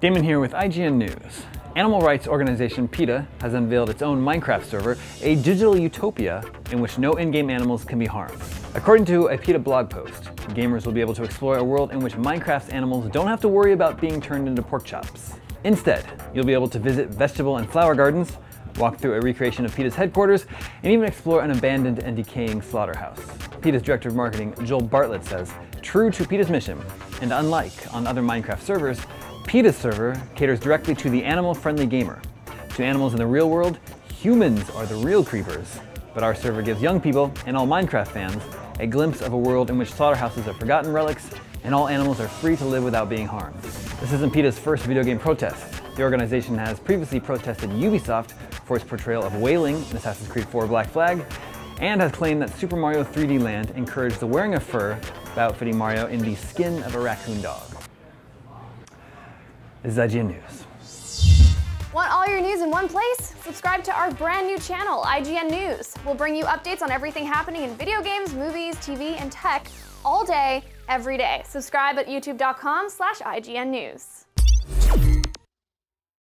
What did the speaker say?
Damon here with IGN News. Animal rights organization PETA has unveiled its own Minecraft server, a digital utopia in which no in-game animals can be harmed. According to a PETA blog post, gamers will be able to explore a world in which Minecraft's animals don't have to worry about being turned into pork chops. Instead, you'll be able to visit vegetable and flower gardens, walk through a recreation of PETA's headquarters, and even explore an abandoned and decaying slaughterhouse. PETA's director of marketing, Joel Bartlett, says, true to PETA's mission, and unlike on other Minecraft servers, PETA's server caters directly to the animal-friendly gamer. To animals in the real world, humans are the real creepers. But our server gives young people, and all Minecraft fans, a glimpse of a world in which slaughterhouses are forgotten relics, and all animals are free to live without being harmed. This isn't PETA's first video game protest. The organization has previously protested Ubisoft for its portrayal of whaling in Assassin's Creed 4 Black Flag, and has claimed that Super Mario 3D Land encouraged the wearing of fur by outfitting Mario in the skin of a raccoon dog. This is IGN News. Want all your news in one place? Subscribe to our brand new channel, IGN News. We'll bring you updates on everything happening in video games, movies, TV, and tech all day, every day. Subscribe at youtube.com slash IGN News.